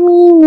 Mommy,